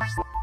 Bye.